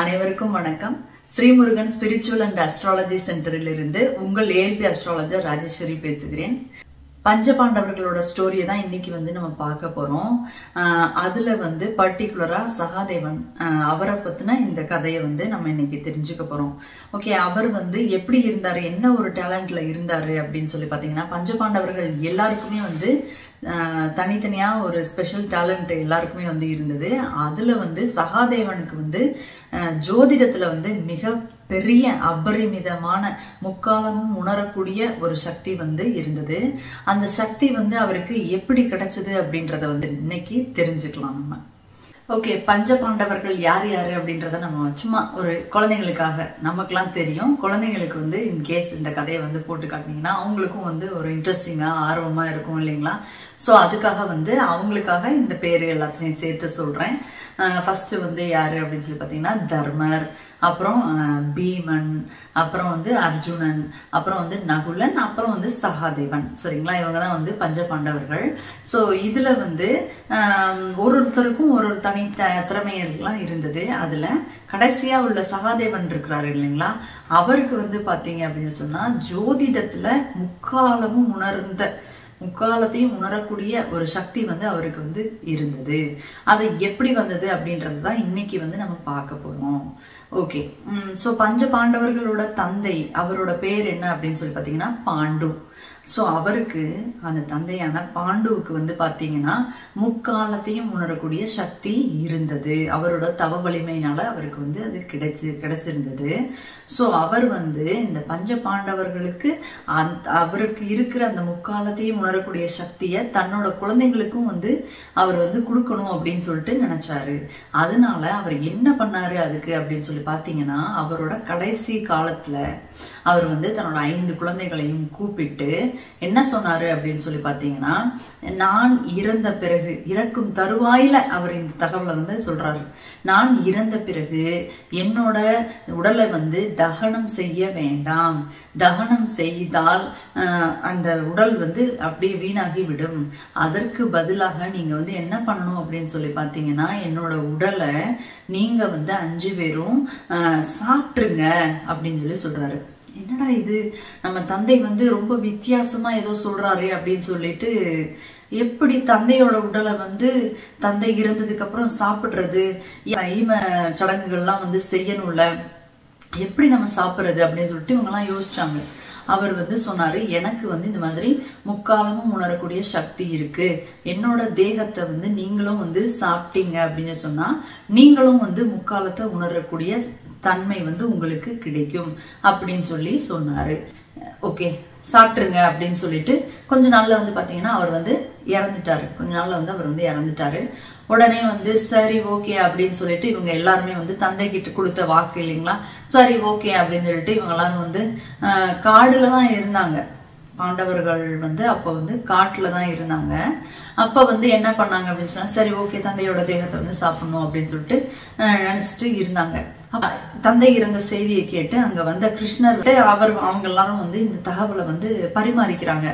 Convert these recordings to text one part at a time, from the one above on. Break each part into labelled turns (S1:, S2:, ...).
S1: அனைவருக்கும் வணக்கம். Srimurugan spiritual and astrology சென்டரில் இருந்து உங்கள் ஏல்பி அஸ்ட்ராலஜர் ராஜேஸ்வரி பேசுகிறேன். பஞ்சபாண்டவர்களோட ஸ்டோரியை தான் இன்னைக்கு வந்து நம்ம பார்க்க போறோம். ஆஹ் அதுல வந்து பர்டிகுலரா சகாதேவன் ஆஹ் அவரை பத்தின இந்த கதையை வந்து நம்ம இன்னைக்கு தெரிஞ்சுக்க போறோம். ஓகே அவர் வந்து எப்படி இருந்தாரு என்ன ஒரு டேலண்ட்ல இருந்தாரு அப்படின்னு சொல்லி பாத்தீங்கன்னா பஞ்சபாண்டவர்கள் எல்லாருக்குமே வந்து ஆஹ் தனித்தனியா ஒரு ஸ்பெஷல் டேலண்ட் எல்லாருக்குமே வந்து இருந்தது. அதுல வந்து சகாதேவனுக்கு வந்து ஆஹ் ஜோதிடத்துல வந்து மிக பெரிய அபரிமிதமான முக்காலமும் உணரக்கூடிய ஒரு சக்தி வந்து இருந்தது. அந்த சக்தி வந்து அவருக்கு எப்படி கிடைச்சது அப்படின்றத வந்து இன்னைக்கு தெரிஞ்சுக்கலாம் நம்ம. ஓகே பஞ்ச பாண்டவர்கள் யார் யார் அப்படின்றத நம்ம சும்மா ஒரு குழந்தைங்களுக்காக நமக்கெல்லாம் தெரியும். குழந்தைங்களுக்கு வந்து இன்கேஸ் இந்த கதையை வந்து போட்டு காட்டினீங்கன்னா அவங்களுக்கும் வந்து ஒரு இன்ட்ரெஸ்டிங்காக ஆர்வமாக இருக்கும் இல்லைங்களா? ஸோ அதுக்காக வந்து அவங்களுக்காக இந்த பேர் எல்லாத்தையும் சேர்த்து சொல்கிறேன் ஃபர்ஸ்ட் வந்து யார் அப்படின்னு சொல்லி பார்த்தீங்கன்னா தர்மர் அப்புறம் பீமன் அப்புறம் வந்து அர்ஜுனன் அப்புறம் வந்து நகுலன் அப்புறம் வந்து சகாதேவன். சரிங்களா? இவங்க தான் வந்து பஞ்ச பாண்டவர்கள் ஸோ இதில் வந்து ஒரு ஒருத்தருக்கும் ஒரு ஒரு தனி த- திறமையெல்லாம் இருந்தது. அதில் கடைசியாக உள்ள சகாதேவன் இருக்கிறாரு இல்லைங்களா? அவருக்கு வந்து பார்த்தீங்க அப்படின்னு சொன்னால் ஜோதிடத்தில் முக்காலமும் உணர்ந்த முக்காலத்தையும் உணரக்கூடிய ஒரு சக்தி வந்து அவருக்கு வந்து இருந்தது. அது எப்படி வந்தது அப்படின்றது தான் இன்னைக்கு வந்து நம்ம பார்க்க போகிறோம் ஓகே ஸோ பஞ்ச பாண்டவர்களோட தந்தை அவரோட பேர் என்ன அப்படின்னு சொல்லி பார்த்தீங்கன்னா பாண்டு. ஸோ அவருக்கு அந்த தந்தையான பாண்டுவுக்கு வந்து பார்த்தீங்கன்னா முக்காலத்தையும் உணரக்கூடிய சக்தி இருந்தது. அவரோட தவ வலிமையினால அவருக்கு வந்து அது கிடைச்சி கிடைச்சிருந்தது. ஸோ அவர் வந்து இந்த பஞ்ச பாண்டவர்களுக்கு அந் அவருக்கு இருக்கிற அந்த முக்காலத்தையும் உணரக்கூடிய சக்தியை தன்னோட குழந்தைங்களுக்கும் வந்து அவர் வந்து கொடுக்கணும் அப்படின்னு சொல்லிட்டு நினைச்சாரு. அதனால அவர் என்ன பண்ணாரு அதுக்கு அப்படின்னு சொல்லி பார்த்தீங்கன்னா அவரோட கடைசி காலத்துல அவர் வந்து தன்னோட ஐந்து குழந்தைகளையும் கூப்பிட்டு என்ன சொன்னாரு அப்படின்னு சொல்லி பார்த்தீங்கன்னா நான் இறந்த பிறகு இறக்கும் தருவாயில அவர் இந்த தகவலை வந்து சொல்றாரு. நான் இறந்த பிறகு என்னோட உடலை வந்து தகனம் செய்ய வேண்டாம். தகனம் செய்தால் ஆஹ், அந்த உடல் வந்து அப்படியே வீணாகி விடும் அதற்கு பதிலாக நீங்க வந்து என்ன பண்ணணும் அப்படின்னு சொல்லி பார்த்தீங்கன்னா என்னோட உடலை நீங்க வந்து அஞ்சு பேரும் சாப்பிட்டுருங்க அப்படின்னு சொல்லி சொல்றாரு. என்னடா இது? நம்ம தந்தை வந்து ரொம்ப வித்தியாசமா ஏதோ சொல்றாரு அப்படின்னு சொல்லிட்டு எப்படி தந்தையோட உடலை வந்து தந்தை இறந்ததுக்கு அப்புறம் சாப்பிடுறது? ஈம சடங்குகள்லாம் வந்து செய்யணும்ல? எப்படி நம்ம சாப்பிடுறது அப்படின்னு சொல்லிட்டு இவங்கெல்லாம் யோசிச்சாங்க. அவர் வந்து சொன்னாரு எனக்கு வந்து இந்த மாதிரி முக்காலமும் உணரக்கூடிய சக்தி இருக்கு. என்னோட தேகத்தை வந்து நீங்களும் வந்து சாப்பிட்டீங்க. அப்படின்னு சொன்னா நீங்களும் வந்து முக்காலத்தை உணரக்கூடிய தன்மை வந்து உங்களுக்கு கிடைக்கும் அப்படின்னு சொல்லி சொன்னாரு. ஓகே சாப்பிட்டுருங்க அப்படின்னு சொல்லிட்டு கொஞ்ச நாள்ல வந்து பாத்தீங்கன்னா அவர் வந்து இறந்துட்டாரு. கொஞ்ச நாள்ல வந்து அவர் வந்து இறந்துட்டாரு. உடனே வந்து சரி ஓகே அப்படின்னு சொல்லிட்டு இவங்க எல்லாருமே வந்து தந்தை கிட்ட கொடுத்த வாக்கு இல்லைங்களா? சரி ஓகே அப்படின்னு சொல்லிட்டு இவங்க எல்லாரும் வந்து ஆஹ், காடுல தான் இருந்தாங்க. பாண்டவர்கள் வந்து அப்போ வந்து காட்டுல தான் இருந்தாங்க. அப்ப வந்து என்ன பண்ணாங்க அப்படின்னு சொன்னா சரி ஓகே தந்தையோட தேகத்தை வந்து சாப்பிடணும் அப்படின்னு சொல்லிட்டு நினச்சிட்டு நினைச்சிட்டு இருந்தாங்க. தந்தை இறந்த செய்தியை கேட்டு அங்க வந்த கிருஷ்ணர் அவர் அவங்க எல்லாரும் வந்து இந்த தகவலை வந்து பரிமாறிக்கிறாங்க.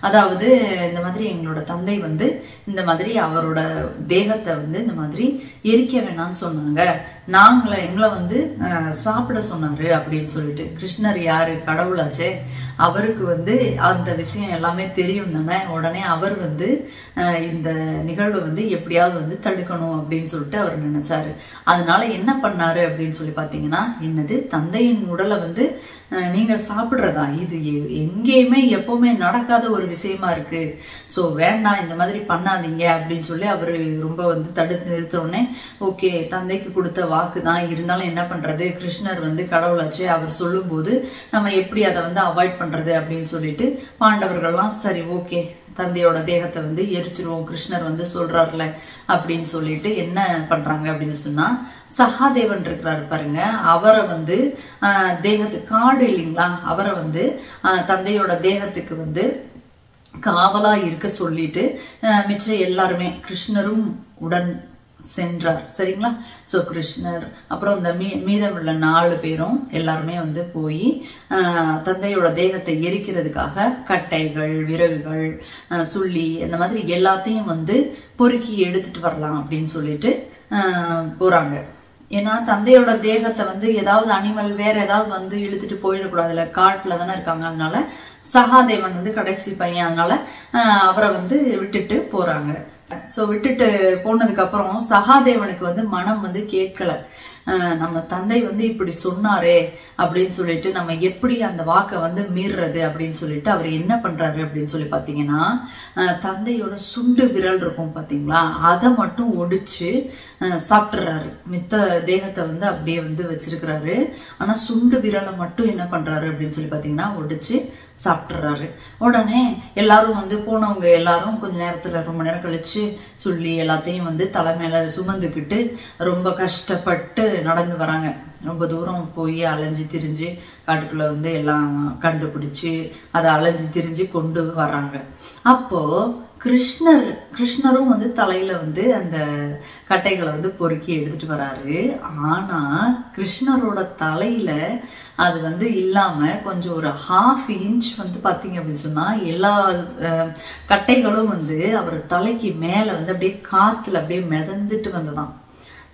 S1: அதாவது இந்த மாதிரி எங்களோட தந்தை வந்து இந்த மாதிரி அவரோட தேகத்தை வந்து இந்த மாதிரி எரிக்க வேணாம்னு சொன்னாங்க. நாங்களை எங்களை வந்து சாப்பிட சொன்னாரு அப்படின்னு சொல்லிட்டு. கிருஷ்ணர் யாரு? கடவுளாச்சே. அவருக்கு வந்து அந்த விஷயம் எல்லாமே தெரியும் தானே. உடனே அவர் வந்து இந்த நிகழ்வை வந்து எப்படியாவது வந்து தடுக்கணும் அப்படின்னு சொல்லிட்டு அவர் நினைச்சாரு. அதனால என்ன பண்ணாரு அப்படின்னு சொல்லி பாத்தீங்கன்னா என்னது? தந்தையின் உடலை வந்து நீங்க சாப்பிடுறதா? இது எங்கேயுமே எப்பவுமே நடக்காத ஒரு விஷயமா இருக்கு. ஸோ வேண்டாம் இந்த மாதிரி பண்ணாதீங்க அப்படின்னு சொல்லி அவர் ரொம்ப வந்து தடுத்து நிறுத்த உடனே ஓகே தந்தைக்கு கொடுத்த வாக்கு தான். இருந்தாலும் என்ன பண்றது? கிருஷ்ணர் வந்து கடவுளாச்சு அவர் சொல்லும்போது நம்ம எப்படி அதை வந்து அவாய்ட் பண்றது அப்படின்னு சொல்லிட்டு பாண்டவர்கள்லாம் சரி ஓகே தந்தையோட தேகத்தை வந்து எரிச்சிருவோம் கிருஷ்ணர் வந்து சொல்றாருல அப்படின்னு சொல்லிட்டு என்ன பண்றாங்க அப்படின்னு சொன்னா சகாதேவன் இருக்கிறாரு பாருங்க அவரை வந்து தேகத்துக்கு தேகத்து காடு இல்லைங்களா? அவரை வந்து தந்தையோட தேகத்துக்கு வந்து காவலா இருக்க சொல்லிட்டு அஹ், மிச்சம் எல்லாருமே கிருஷ்ணரும் உடன் சென்றார். சரிங்களா? சோ கிருஷ்ணர் அப்புறம் இந்த மீ மீதம் உள்ள நாலு பேரும் எல்லாருமே வந்து போய் தந்தையோட தேகத்தை எரிக்கிறதுக்காக கட்டைகள் விறகுகள் ஆஹ் சுள்ளி இந்த மாதிரி எல்லாத்தையும் வந்து பொறுக்கி எடுத்துட்டு வரலாம் அப்படின்னு சொல்லிட்டு ஆஹ் போறாங்க. ஏன்னா தந்தையோட தேகத்தை வந்து ஏதாவது அனிமல் வேற ஏதாவது வந்து இழுத்துட்டு போயிடக்கூடாதுல காட்டுல தானே இருக்காங்க. அதனால சகாதேவன் வந்து கடைசி பையன் அதனால அவரை வந்து விட்டுட்டு போறாங்க. சோ விட்டுட்டு போனதுக்கு அப்புறம் சகாதேவனுக்கு வந்து மனம் வந்து கேட்கல. ஆஹ், நம்ம தந்தை வந்து இப்படி சொன்னாரே அப்படின்னு சொல்லிட்டு நம்ம எப்படி அந்த வாக்கை வந்து மீறுறது அப்படின்னு சொல்லிட்டு அவர் என்ன பண்றாரு அப்படின்னு சொல்லி பாத்தீங்கன்னா தந்தையோட சுண்டு விரல் இருக்கும் பாத்தீங்களா அதை மட்டும் ஒடிச்சு சாப்பிட்றாரு மித்த தேகத்தை வந்து அப்படியே வந்து வச்சிருக்கிறாரு. ஆனா சுண்டு விரலை மட்டும் என்ன பண்றாரு அப்படின்னு சொல்லி பாத்தீங்கன்னா ஒடிச்சு சாப்பிட்றாரு உடனே எல்லாரும் வந்து போனவங்க எல்லாரும் கொஞ்ச நேரத்துல ரொம்ப நேரம் கழிச்சு சொல்லி எல்லாத்தையும் வந்து தலை சுமந்துக்கிட்டு ரொம்ப கஷ்டப்பட்டு நடந்து வராங்க. ரொம்ப தூரம் போய் அலைஞ்சு திரிஞ்சு காட்டுக்குள்ள வந்து எல்லாம் கண்டுபிடிச்சு அதை அலைஞ்சு திரிஞ்சு கொண்டு வர்றாங்க. அப்போ கிருஷ்ணர் கிருஷ்ணரும் வந்து தலையில வந்து அந்த கட்டைகளை வந்து பொறுக்கி எடுத்துட்டு வராரு. ஆனா கிருஷ்ணரோட தலையில அது வந்து இல்லாம கொஞ்சம் ஒரு ஹாஃப் இன்ச் வந்து பாத்தீங்க அப்படின்னு சொன்னா எல்லா கட்டைகளும் வந்து அவர் தலைக்கு மேல வந்து அப்படியே காத்துல அப்படியே மிதந்துட்டு வந்ததான்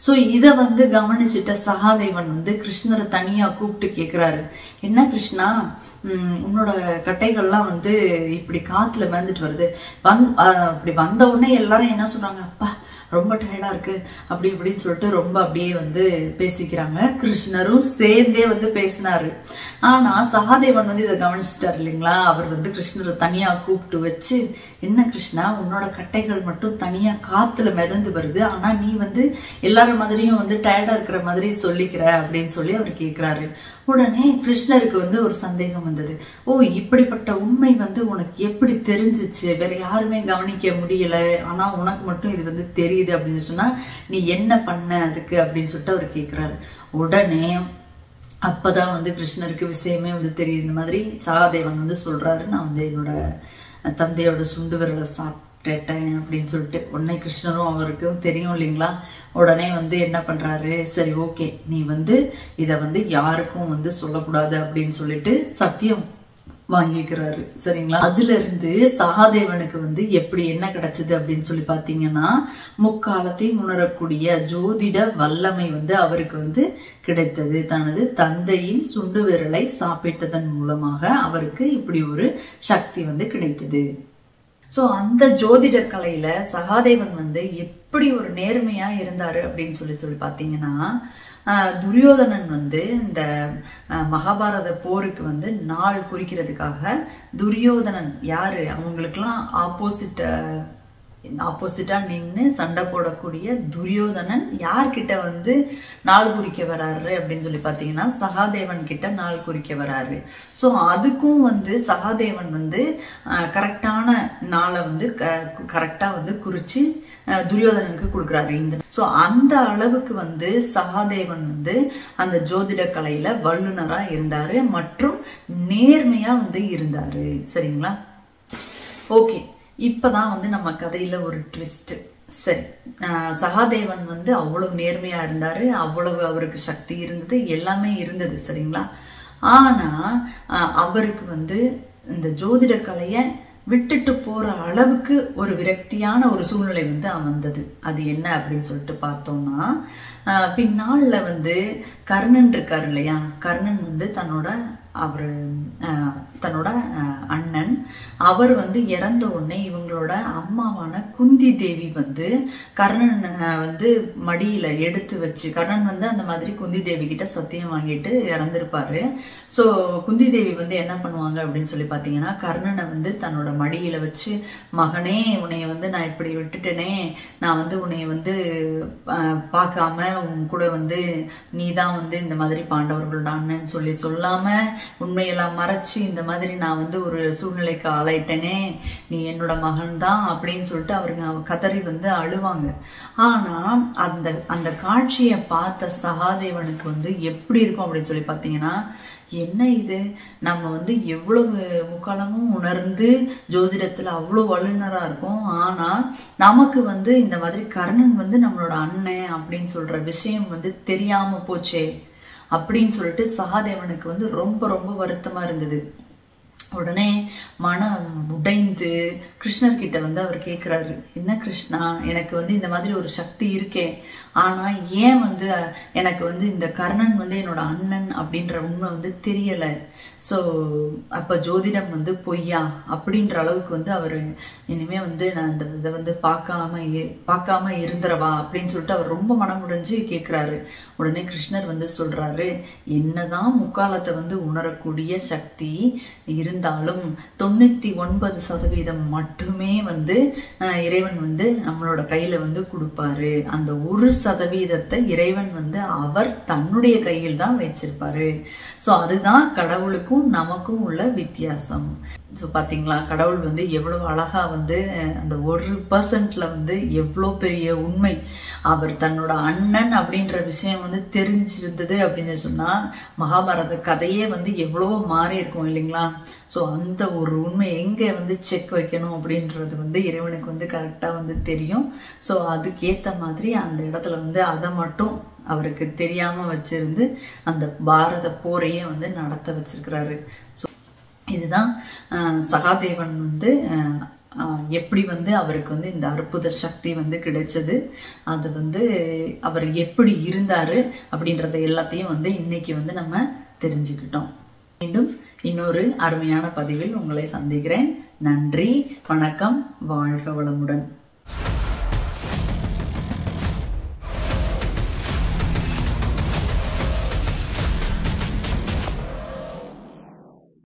S1: சோ இதை வந்து கவனிச்சிட்ட சகாதேவன் வந்து கிருஷ்ணரை தனியா கூப்பிட்டு கேட்குறாரு என்ன கிருஷ்ணா? உம், உன்னோட கட்டைகள்லாம் வந்து இப்படி காத்துல மேந்துட்டு வருது. வந் அஹ், அப்படி வந்த உடனே எல்லாரும் என்ன சொல்றாங்க? அப்பா ரொம்ப டயர்டா இருக்கு அப்படி இப்படின்னு சொல்லிட்டு ரொம்ப அப்படியே வந்து பேசிக்கிறாங்க. கிருஷ்ணரும் சேர்ந்தே வந்து பேசினாரு. ஆனா சகாதேவன் வந்து இதை கவனிச்சிட்டார் இல்லைங்களா? அவர் வந்து கிருஷ்ணரை தனியா கூப்பிட்டு வச்சு என்ன கிருஷ்ணா உன்னோட கட்டைகள் மட்டும் தனியா காத்துல மிதந்து வருது. ஆனா நீ வந்து எல்லார மாதிரியும் வந்து டயர்டா இருக்கிற மாதிரி சொல்லிக்கிற அப்படின்னு சொல்லி அவர் கேட்குறாரு உடனே கிருஷ்ணருக்கு வந்து ஒரு சந்தேகம் வந்தது. ஓ இப்படிப்பட்ட உண்மை வந்து உனக்கு எப்படி தெரிஞ்சிச்சு? வேற யாருமே கவனிக்க முடியல. ஆனா உனக்கு மட்டும் இது வந்து தெரியுது. அப்படின்னு சொன்னா நீ என்ன பண்ண அதுக்கு? அப்படின்னு சொல்லிட்டு அவர் கேக்குறாரு. உடனே அப்பதான் வந்து கிருஷ்ணருக்கு விஷயமே வந்து தெரியுது. இந்த மாதிரி சகாதேவன் வந்து சொல்றாரு நான் வந்து என்னோட தந்தையோட சுண்டு விரலை சாப்பிட்டுட்டேன் அப்படின்னு சொல்லிட்டு. உடனே கிருஷ்ணரும் அவருக்கும் தெரியும் இல்லைங்களா? உடனே வந்து என்ன பண்றாரு? சரி ஓகே. நீ வந்து இதை வந்து யாருக்கும் வந்து சொல்லக்கூடாது அப்படின்னு சொல்லிட்டு சத்தியம் வாங்கிக்கிறாரு சரிங்களா? அதுல இருந்து சகாதேவனுக்கு வந்து எப்படி என்ன கிடைச்சது அப்படின்னு சொல்லி பாத்தீங்கன்னா முக்காலத்தை உணரக்கூடிய ஜோதிட வல்லமை வந்து அவருக்கு வந்து கிடைத்தது. தனது தந்தையின் சுண்டு விரலை சாப்பிட்டதன் மூலமாக அவருக்கு இப்படி ஒரு சக்தி வந்து கிடைத்தது. சோ அந்த ஜோதிட கலையில சகாதேவன் வந்து எப்படி ஒரு நேர்மையா இருந்தாரு அப்படின்னு சொல்லி சொல்லி பாத்தீங்கன்னா துரியோதனன் வந்து இந்த மகாபாரத போருக்கு வந்து நாள் குறிக்கிறதுக்காக துரியோதனன் யாரு? அவங்களுக்கெல்லாம் ஆப்போசிட் ஆப்போசிட்டா நின்னு சண்டை போடக்கூடிய துரியோதனன் யார்கிட்ட வந்து நாள் குறிக்க வராரு அப்படின்னு சொல்லி பாத்தீங்கன்னா சகாதேவன் கிட்ட நாள் குறிக்க வராரு. ஸோ அதுக்கும் வந்து சகாதேவன் வந்து கரெக்டான நாளை வந்து க கரெக்டா வந்து குறிச்சு அஹ், துரியோதனனுக்கு கொடுக்குறாரு இந்த சோ அந்த அளவுக்கு வந்து சகாதேவன் வந்து அந்த ஜோதிட கலையில வல்லுனரா இருந்தாரு மற்றும் நேர்மையா வந்து இருந்தாரு. சரிங்களா? ஓகே இப்பதான் வந்து நம்ம கதையில ஒரு ட்விஸ்ட் சரி. சகாதேவன் வந்து அவ்வளவு நேர்மையா இருந்தாரு அவ்வளவு அவருக்கு சக்தி இருந்தது எல்லாமே இருந்தது சரிங்களா? ஆனா அவருக்கு வந்து இந்த ஜோதிட கலையை விட்டுட்டு போற அளவுக்கு ஒரு விரக்தியான ஒரு சூழ்நிலை வந்து வந்தது அது என்ன அப்படின்னு சொல்லிட்டு பார்த்தோம்னா பின்னாளில் வந்து கர்ணன் இருக்காரு இல்லையா? கர்ணன் வந்து தன்னோட அவர் தன்னோட அண்ணன். அவர் வந்து இறந்த உடனே இவங்களோட அம்மாவான குந்தி தேவி வந்து கர்ணன் வந்து மடியில எடுத்து வச்சு கர்ணன் வந்து அந்த மாதிரி குந்தி தேவி கிட்ட சத்தியம் வாங்கிட்டு இறந்திருப்பாரு. ஸோ குந்தி தேவி வந்து என்ன பண்ணுவாங்க அப்படின்னு சொல்லி பார்த்தீங்கன்னா கர்ணனை வந்து தன்னோட மடியில வச்சு மகனே உன்னைய வந்து நான் இப்படி விட்டுட்டேனே. நான் வந்து உன்னைய வந்து பார்க்காம உன் கூட வந்து நீ தான் வந்து இந்த மாதிரி பாண்டவர்களோட அண்ணன் சொல்லி சொல்லாம உண்மையெல்லாம் மறைச்சு இந்த மாதிரி நான் வந்து ஒரு சூழ்நிலைக்கு ஆளாயிட்டேனே நீ என்னோட மகன் தான் அப்படின்னு சொல்லிட்டு அவருங்க கதறி வந்து அழுவாங்க. ஆனா அந்த அந்த காட்சியை பார்த்த சகாதேவனுக்கு வந்து எப்படி இருக்கும் அப்படின்னு சொல்லி பார்த்தீங்கன்னா என்ன இது? நம்ம வந்து எவ்வளவு முக்காலமும் உணர்ந்து ஜோதிடத்துல அவ்வளவு வல்லுநராக இருக்கும். ஆனா நமக்கு வந்து இந்த மாதிரி கர்ணன் வந்து நம்மளோட அண்ணன் அப்படின்னு சொல்ற விஷயம் வந்து தெரியாம போச்சே அப்படின்னு சொல்லிட்டு சகாதேவனுக்கு வந்து ரொம்ப ரொம்ப வருத்தமா இருந்தது. உடனே மனம் உடைந்து கிருஷ்ணர்கிட்ட வந்து அவர் கேட்குறாரு என்ன கிருஷ்ணா எனக்கு வந்து இந்த மாதிரி ஒரு சக்தி இருக்கே ஆனால் ஏன் வந்து எனக்கு வந்து இந்த கர்ணன் வந்து என்னோட அண்ணன் அப்படின்ற உண்மை வந்து தெரியலை. ஸோ அப்போ ஜோதிடம் வந்து பொய்யா? அப்படின்ற அளவுக்கு வந்து அவர் இனிமே வந்து நான் இந்த இதை வந்து பார்க்காம பார்க்காம இருந்துறவா? அப்படின்னு சொல்லிட்டு அவர் ரொம்ப மனம் முடிஞ்சு கேட்குறாரு உடனே கிருஷ்ணர் வந்து சொல்கிறாரு என்னதான் முக்காலத்தை வந்து உணரக்கூடிய சக்தி இருந்தாலும் தொண்ணூற்றி ஒன்பது சதவீதம் மட்டுமே வந்து இறைவன் வந்து நம்மளோட கையில் வந்து கொடுப்பாரு. அந்த ஒரு சதவீதத்தை இறைவன் வந்து அவர் தன்னுடைய கையில் தான் வச்சிருப்பாரு. ஸோ அதுதான் கடவுளுக்கும் நமக்கும் உள்ள வித்தியாசம். ஸோ பாத்தீங்களா? கடவுள் வந்து எவ்வளவு அழகா வந்து அந்த ஒரு பர்சன்ட்ல வந்து எவ்வளோ பெரிய உண்மை. அவர் தன்னோட அண்ணன் அப்படின்ற விஷயம் வந்து தெரிஞ்சிருந்தது அப்படின்னு சொன்னா மகாபாரத கதையே வந்து எவ்வளவோ மாறி இருக்கும் இல்லைங்களா? ஸோ அந்த ஒரு உண்மை எங்கே வந்து செக் வைக்கணும் அப்படின்றது வந்து இறைவனுக்கு வந்து கரெக்டாக வந்து தெரியும். ஸோ அதுக்கேற்ற மாதிரி அந்த இடத்துல வந்து அதை மட்டும் அவருக்கு தெரியாமல் வச்சிருந்து அந்த பாரத போரையே வந்து நடத்த வச்சிருக்கிறாரு. ஸோ இதுதான் சகாதேவன் வந்து எப்படி வந்து அவருக்கு வந்து இந்த அற்புத சக்தி வந்து கிடைச்சது அது வந்து அவர் எப்படி இருந்தார் அப்படின்றத எல்லாத்தையும் வந்து இன்னைக்கு வந்து நம்ம தெரிஞ்சுக்கிட்டோம். மீண்டும் இன்னொரு அருமையான பதிவில் உங்களை சந்திக்கிறேன். நன்றி வணக்கம் வாழ்க வளமுடன்.